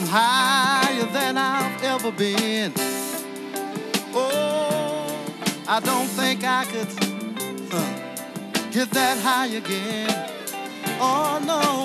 I'm higher than I've ever been. Oh, I don't think I could uh, get that high again. Oh no.